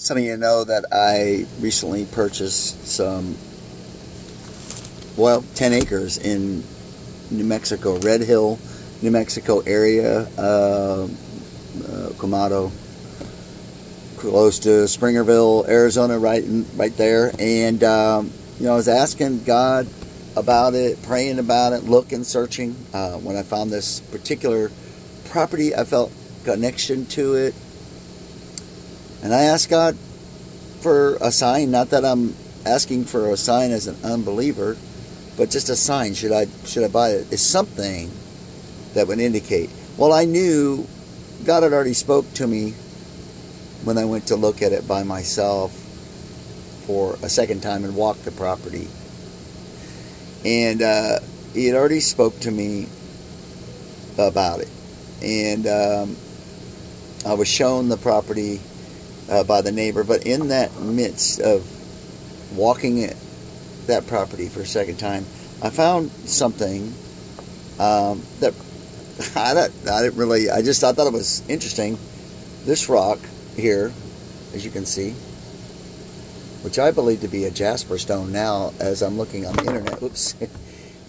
Some of you know that I recently purchased some, well, 10 acres in New Mexico, Red Hill, New Mexico area, uh, uh, Quemado, close to Springerville, Arizona, right in, right there. And um, you know, I was asking God about it, praying about it, looking, searching. Uh, when I found this particular property, I felt connection to it and I asked God for a sign, not that I'm asking for a sign as an unbeliever, but just a sign. Should I should I buy it? Is something that would indicate. Well, I knew God had already spoke to me when I went to look at it by myself for a second time and walked the property. And uh, he had already spoke to me about it. And um, I was shown the property uh, by the neighbor. But in that midst of walking it, that property for a second time, I found something um, that I don't, I didn't really. I just I thought it was interesting. This rock here, as you can see, which I believe to be a jasper stone now, as I'm looking on the internet. Oops,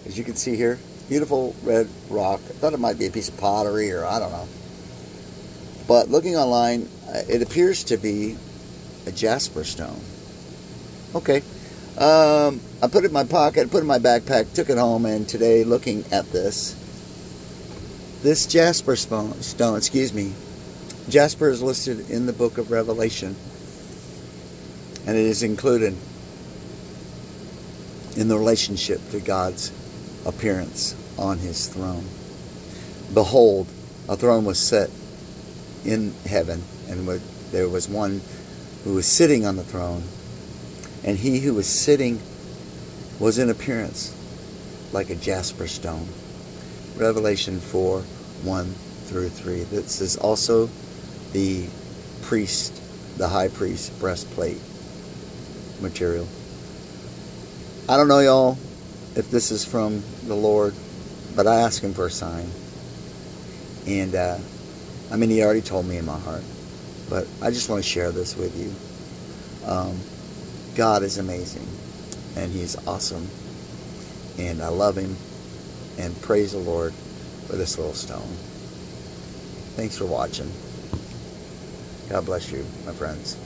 as you can see here, beautiful red rock. I thought it might be a piece of pottery or I don't know. But looking online, uh, it appears to be a jasper stone. Okay. Um, I put it in my pocket, put it in my backpack, took it home, and today, looking at this, this jasper stone, excuse me, jasper is listed in the book of Revelation, and it is included in the relationship to God's appearance on his throne. Behold, a throne was set in heaven, and there was one who was sitting on the throne, and he who was sitting was in appearance like a jasper stone. Revelation 4 1 through 3. This is also the priest, the high priest breastplate material. I don't know, y'all, if this is from the Lord, but I asked him for a sign. And uh, I mean, he already told me in my heart, but I just want to share this with you. Um, God is amazing, and He's awesome, and I love Him, and praise the Lord for this little stone. Thanks for watching. God bless you, my friends.